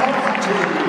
Love Team.